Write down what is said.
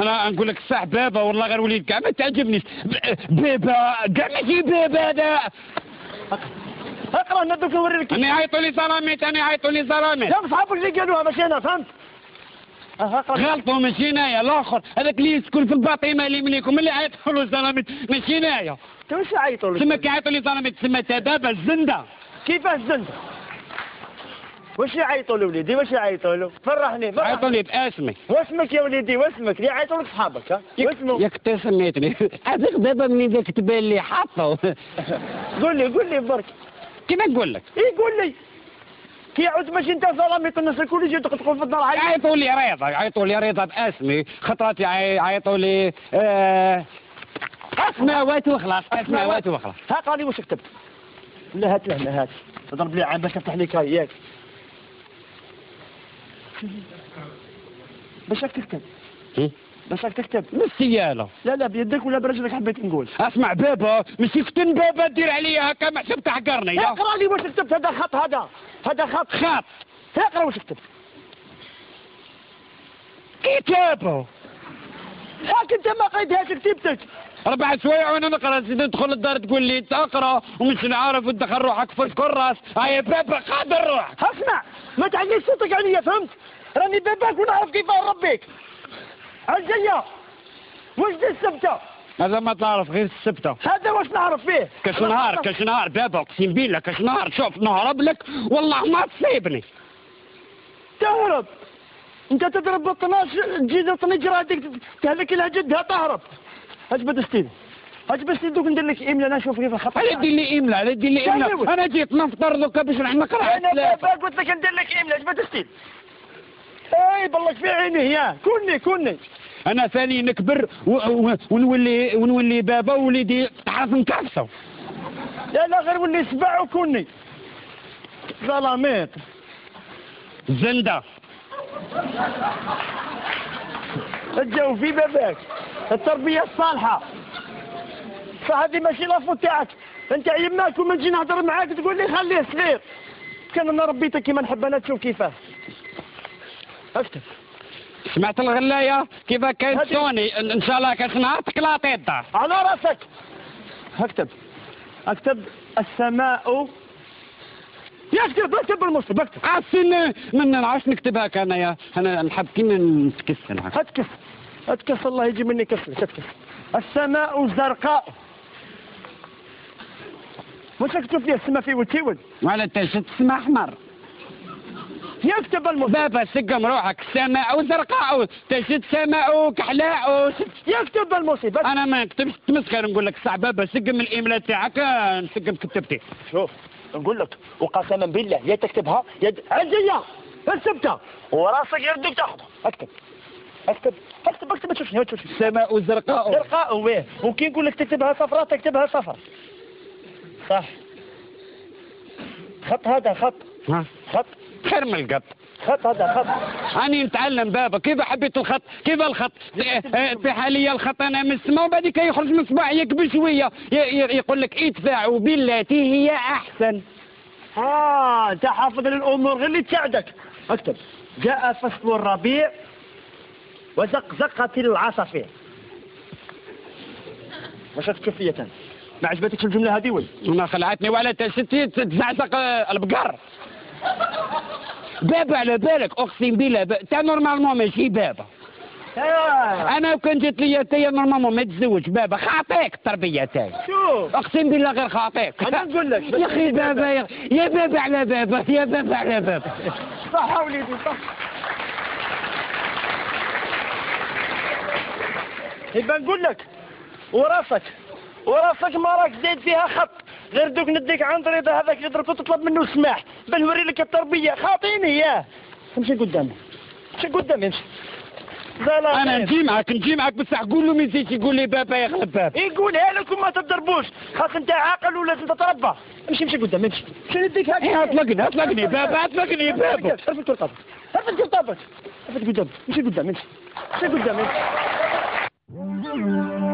أنا نقول لك صح بابا والله غير وليد كاع ما تعجبنيش بابا كاع ماشي بابا هذا. أقرأ أنا دوك نوري لك أنا عيطوا لي صراميت أنا عيطوا لي صراميت يا صحابك اللي قالوها ماشي أنا فهمت. أقرأ. غلطوا ماشي انايا الآخر هذاك اللي يسكن في الباطيمه اللي مليكم اللي عيطوا له صراميت ماشي انايا انت واش عيطوا تما لك كي عيطوا لي صراميت تما بابا الزندة. كيفاش زنت واش يعيطوا لوليدي واش يعيطوا له فرحني. عيطوا فرحني لي باسمي واسمك يا وليدي واسمك. اللي يعيطوا لك صحابك ها واسمه؟ ياك انت سميتني هذاك بابا مني ذاك تبان لي حاطه. قول لي قول لي برك. كيما نقول لك؟ اي قول لي. كي يعود ماشي انت ظلامي الناس الكل يجي تدخل في الدار. عيط. عيطوا لي رضا عيطوا لي رضا باسمي. خطرات عيطوا لي آه، أسماوات وخلاص أسماوات وخلاص. ها قال لي واش كتبت؟ لا هات لهنا هات. ضرب لي عام باش نفتح لك هاي ياك باش راك تكتب؟ باش راك تكتب. بالسيالة لا لا بيدك ولا برجلك حبيت نقول. اسمع بابا ماشي فتن بابا دير عليا هكا ما حسب تحقرني يا اقرأ لي واش كتبت هذا خط هذا. هذا خط. خاط اقرأ واش كتبت. كتابة. هاك انت ما قيدهاش كتبتك. أربع سوايع وأنا نقرا زيد ندخل الدار تقول لي تقرأ ومش نعرف وتدخل روحك في الكراس هاي بابا قادر روحك. اسمع ما تعليش صوتك عليا فهمت؟ راني باباك ونعرف كيف نربيك الجاية. واش دي السبتة؟ هذا ما تعرف غير السبتة. هذا واش نعرف فيه؟ كاش نهار كاش نهار بابا اقسم بالله كاش نهار. شوف نهرب لك والله ما تصيبني. تهرب. انت تضرب بالطناش تجي تنجر هذيك تهلك لها جدها تهرب. اجبد ستيل اجبد ستيل دوك ندير لك إيميل أنا نشوف كيف الخط على دير لي املا على دير لي. املا أنا جيت نفطر دوكا باش نروح نقرأ. أنا قلت لك ندير لك إيميل اجبد ستيل أي بالله في عيني يا كوني كوني. أنا ثاني نكبر ونولي ونولي بابا ووليدي تعرف نكافسه لا لا غير ولي سبع وكوني. ظلاميط زندة. الجو في باباك. التربية الصالحة. فهذه ماشي لافو تاعك انت يماك ومن نجي نهضر معاك تقول لي خليه صغير. كان أنا ربيتك كيما نحب أنا تشوف كيفاه. اكتب سمعت الغلاية؟ كيف كانت هذه- سوني؟ ان شاء الله نهار تكلاطي الدار على رأسك. اكتب. اكتب السماء. يكتب اكتب بالمصحف اكتب. عسن من نعرفش نكتب هكا انايا أنا نحب كيما نتكسل هكا اتكس الله يجي مني كسر تتكس السماء زرقاء. واش اكتب فيها السماء في وتيود وعلى تشد تسمع أحمر. يكتب المصحف بابا سقم روحك. السماء زرقاء. تشد سماء كحلاء. يكتب المصيبة. أنا ما نكتبش تمسكر نقول لك صح. بابا سقم الايميل تاعك. نسقم كتبتي. شوف نقول لك وقسما بالله يا تكتبها يا د... عجية. السبتة. وراسك يردك تاخذها اكتب. اكتب اكتب اكتب ما تشوفش ما تشوفش السماء زرقاء. زرقاء ويه وكي نقول لك تكتبها صفراء تكتبها صفر صح. خط هذا خط. ها؟ خط. خير من القط. خط هذا خط. أنا نتعلم بابا. كيف حبيت الخط؟ كيف الخط؟ آه، آه، في حاليا الخط أنا من السماء وبعد كي يخرج من صباعي يكبر شوية. ي- ي- يقول لك ادفع بالتي هي أحسن. آه انت حافظ الأمور غير اللي تساعدك. اكتب. جاء فصل الربيع. وزقزقت العصافير واش تاني ما عجبتكش الجملة هذه وي؟ ما خلعتني ولا تشتي تزعزق آه، البقر. بابا على بالك أقسم بالله تا نورمالمون ماشي بابا. أنا وكان جات لي تايا نورمالمون ما تزوج بابا خاطيك التربية تاعي شوف. أقسم بالله غير خاطيك. أنا نقول لك. يا أخي بابا يا بابا على بابا يا بابا على بابا. صح وليدي صح. يبقى نقول لك وراسك وراسك ما راك زايد فيها خط. غير دوك نديك عن طريق هذاك اللي ضربته تطلب منه السماح بنوري لك التربية. خاطيني ياه امشي قدامي. امشي قدامي امشي. لا أنا لا نجي معك نجي معك بصح قول له ما يزيدش يقول لي بابا يغلب بابا يقولها لك وما تضربوش. خاص أنت عاقل ولا أنت تربى. امشي امشي قدامي امشي. امشي نديك هكا أطلقني أطلقني بابا أطلقني بابا. ارفد كرطابك ارفد كرطابك ارفد قدامي امشي قدامي امشي. امشي قدامي Mm-hmm.